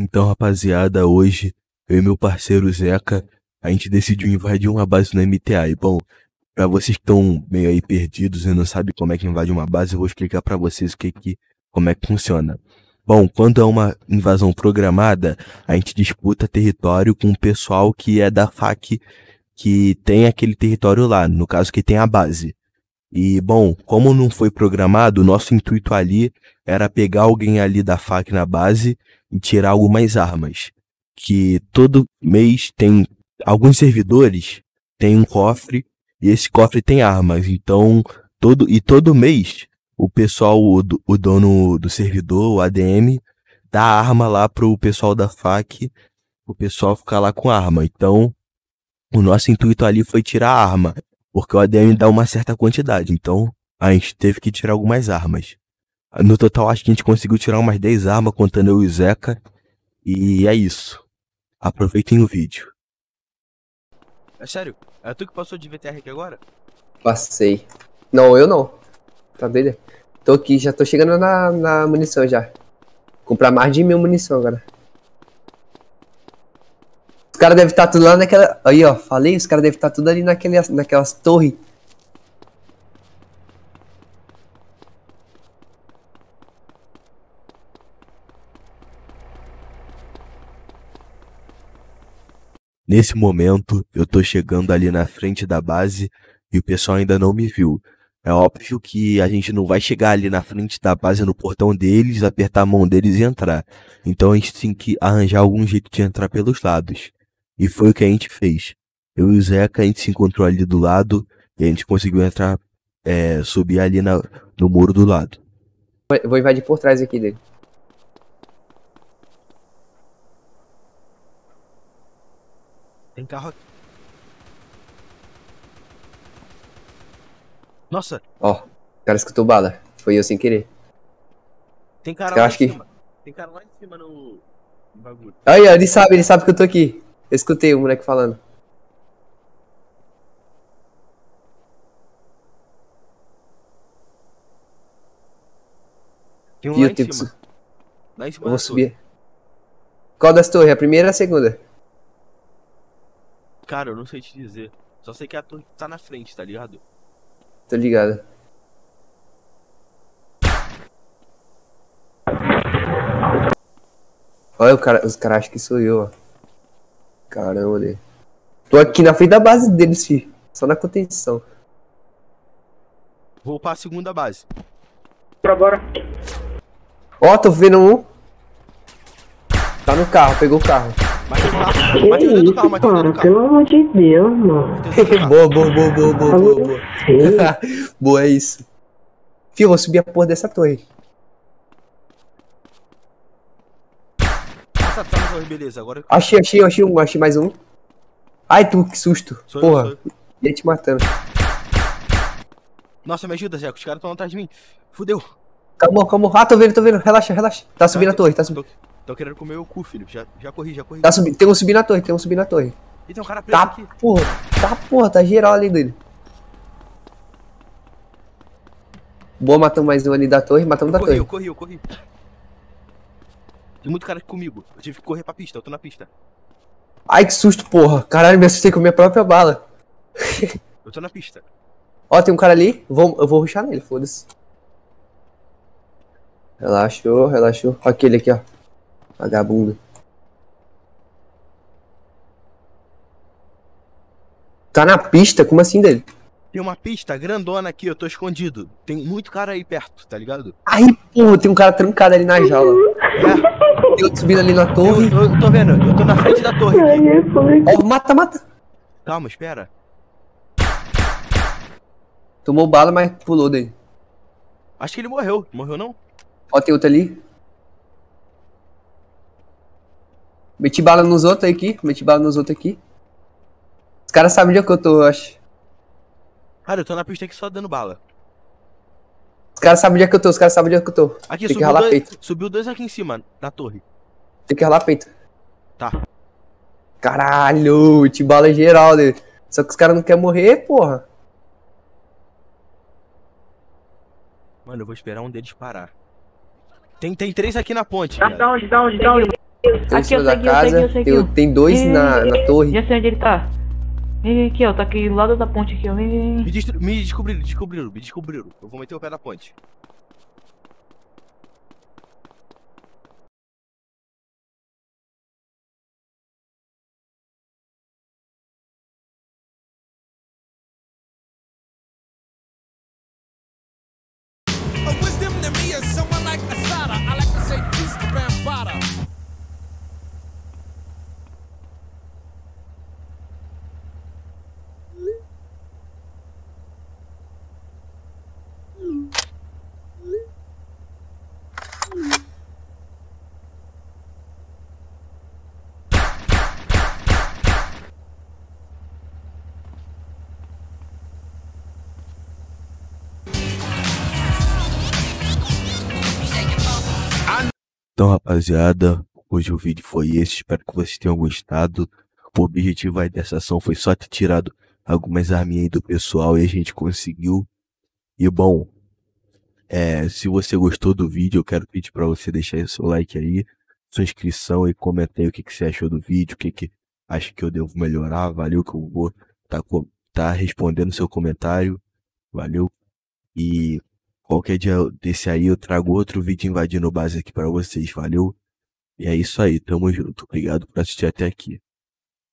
Então, rapaziada, hoje eu e meu parceiro Zeca, a gente decidiu invadir uma base no MTA. E bom, pra vocês que estão meio aí perdidos e não sabem como é que invade uma base, eu vou explicar pra vocês o que que, como é que funciona. Bom, quando é uma invasão programada, a gente disputa território com o pessoal que é da FAC, que tem aquele território lá, no caso que tem a base. E, bom, como não foi programado, nosso intuito ali era pegar alguém ali da FAC na base e tirar algumas armas. Que todo mês tem alguns servidores tem um cofre e esse cofre tem armas. Então, todo e todo mês o pessoal, o, o dono do servidor, o ADM, dá arma lá pro pessoal da FAC, o pessoal ficar lá com arma. Então, o nosso intuito ali foi tirar a arma. Porque o ADM dá uma certa quantidade, então a gente teve que tirar algumas armas. No total, acho que a gente conseguiu tirar umas 10 armas, contando eu e o Zeca. E é isso. Aproveitem o vídeo. É sério? É tu que passou de VTR aqui agora? Passei. Não, eu não. Tá dele? Tô aqui, já tô chegando na, na munição já. Comprar mais de mil munição agora. Os caras devem estar tá tudo lá naquela. Aí, ó, falei, os caras devem estar tá tudo ali naquele, naquelas torres. Nesse momento, eu tô chegando ali na frente da base e o pessoal ainda não me viu. É óbvio que a gente não vai chegar ali na frente da base no portão deles, apertar a mão deles e entrar. Então a gente tem que arranjar algum jeito de entrar pelos lados. E foi o que a gente fez. Eu e o Zeca, a gente se encontrou ali do lado e a gente conseguiu entrar, é, subir ali na, no muro do lado. Eu vou invadir por trás aqui dele. Tem carro aqui. Nossa! Ó, o cara escutou bala. Foi eu sem querer. Tem cara lá em que... cima. Tem cara lá em cima no, no bagulho. Aí, ó, ele sabe, ele sabe que eu tô aqui. Eu escutei o moleque falando. Tem um lá em cima. Lá em cima eu vou subir. Qual das torres? A primeira ou a segunda? Cara, eu não sei te dizer. Só sei que a torre tá na frente, tá ligado? Tô ligado. Olha, o cara, os caras acham que sou eu, ó. Caramba, né? Tô aqui na frente da base deles, fi. Só na contenção. Vou pra segunda base. Pra agora. Ó, tô vendo um. Tá no carro, pegou o carro. Bateu no carro, do carro, bateu dentro do carro. Pelo amor de Deus, mano. boa, boa, boa, boa, boa, boa, boa. boa, é isso. Fio, vou subir a porra dessa torre. Ah, tá, tá torre, beleza. Agora... Achei, achei, achei um, achei mais um. Ai, tu, que susto. Sou porra. Eu, Ia te matando. Nossa, me ajuda, Zé. Os caras estão atrás de mim. Fudeu. Calma, calma. Ah, tô vendo, tô vendo. Relaxa, relaxa. Tá subindo a torre, tá subindo. Tô querendo comer o cu, filho. Já, já corri, já corri. Tá subindo. Tem um subir na torre, tem um subir na torre. E tem um cara preso tá, aqui. Porra, tá porra, tá geral ali dele. Boa, matamos mais um ali da torre, matamos eu da corri, torre. Eu corri, eu corri. Tem muito cara aqui comigo. Eu tive que correr pra pista, eu tô na pista. Ai, que susto, porra. Caralho, me assustei com a minha própria bala. eu tô na pista. Ó, tem um cara ali. Vou, eu vou ruxar nele, foda-se. Relaxou, relaxou. Aquele aqui, ó. Vagabundo. Tá na pista? Como assim dele? Tem uma pista grandona aqui, eu tô escondido. Tem muito cara aí perto, tá ligado? Aí, porra, tem um cara trancado ali na jaula. É. Eu subindo ali na torre. Eu, eu tô vendo, eu tô na frente da torre aqui. Ó, oh, mata, mata. Calma, espera. Tomou bala, mas pulou dele. Acho que ele morreu. Morreu não? Ó, tem outro ali. Meti bala nos outros aqui. Meti bala nos outros aqui. Os caras sabem onde é que eu tô, eu acho. Cara, eu tô na pista aqui só dando bala. Os caras sabem onde é que eu tô, os caras sabem onde é que eu tô. Aqui, Tem subiu, dois, peito. subiu dois aqui em cima, na torre. Tem que ralar peito. Tá. Caralho, te bala geral, né? Só que os caras não querem morrer, porra. Mano, eu vou esperar um deles parar. Tem, tem três aqui na ponte. Onde, da onde, da onde? Tem um em Aqui, eu da sei aqui, eu sei casa. aqui, eu sei tem, tem dois Ih, na, na torre. Já sei onde ele tá. Vem, aqui, ó. Tá aqui do lado da ponte aqui, ó. Vem, vem. Me, me descobriram, descobriram, me descobriram. Eu vou meter o pé na ponte. Então, rapaziada, hoje o vídeo foi esse. Espero que vocês tenham gostado. O objetivo aí dessa ação foi só ter tirado algumas arminhas aí do pessoal e a gente conseguiu. E bom, é, se você gostou do vídeo, eu quero pedir para você deixar seu like aí, sua inscrição e comenta aí o que, que você achou do vídeo, o que, que acha que eu devo melhorar. Valeu que eu vou tá, co- tá respondendo seu comentário. Valeu. E Qualquer dia desse aí eu trago outro vídeo invadindo base aqui pra vocês, valeu? E é isso aí, tamo junto. Obrigado por assistir até aqui.